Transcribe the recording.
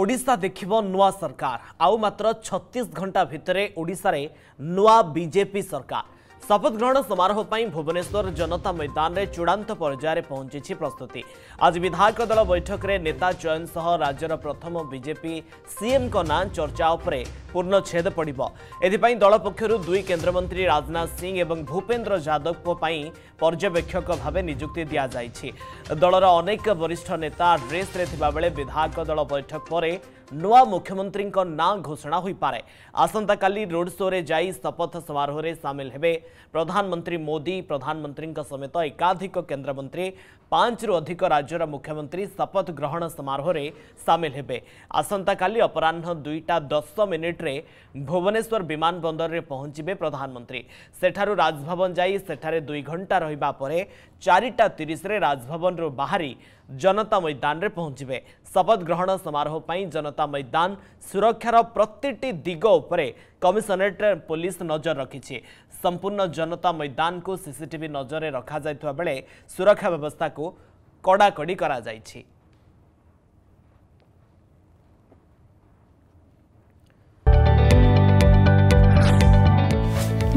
Voda देख नुआ सरकार आउ मात्र 36 घंटा भितर ओडा नुआ बीजेपी सरकार शपथ ग्रहण समारोह भुवनेश्वर जनता मैदान में चूड़ा पर्यायर पहुंची प्रस्तुति आज विधायक दल बैठक में नेता चयन सह राज्यर प्रथम बीजेपी सीएम का ना चर्चा उपरे पूर्ण छेद पड़े एथपाई दल पक्ष दुई केन्द्रमंत्री राजनाथ सिंह और भूपेन्द्र जादव पर्यवेक्षक भाव निजुक्ति दि जा दलर अनेक वरिष्ठ नेता ड्रेस विधायक दल बैठक पर नुआ मुख्यमंत्री ना घोषणा हो पाए आसंता का रोड शो शपथ समारोह सामिल है प्रधानमंत्री मोदी प्रधानमंत्री समेत एकाधिक केन्द्रमंत्री पांच रु अधिक राज्यर मुख्यमंत्री शपथ ग्रहण समारोह सामिल है आसंता अपराह दुईटा दस मिनिट ଫ୍ଲାଇଟ୍ରେ ଭୁବନେଶ୍ୱର ବିମାନ ବନ୍ଦରରେ ପହଞ୍ଚିବେ ପ୍ରଧାନମନ୍ତ୍ରୀ ସେଠାରୁ ରାଜଭବନ ଯାଇ ସେଠାରେ ଦୁଇ ଘଣ୍ଟା ରହିବା ପରେ ଚାରିଟା ତିରିଶରେ ରାଜଭବନରୁ ବାହାରି ଜନତା ମଇଦାନରେ ପହଞ୍ଚିବେ ଶପଥ ଗ୍ରହଣ ସମାରୋହ ପାଇଁ ଜନତା ମଇଦାନ ସୁରକ୍ଷାର ପ୍ରତିଟି ଦିଗ ଉପରେ କମିଶନରେଟ୍ ପୋଲିସ ନଜର ରଖିଛି ସମ୍ପୂର୍ଣ୍ଣ ଜନତା ମଇଦାନକୁ ସିସିଟିଭି ନଜରରେ ରଖାଯାଇଥିବା ବେଳେ ସୁରକ୍ଷା ବ୍ୟବସ୍ଥାକୁ କଡ଼ାକଡ଼ି କରାଯାଇଛି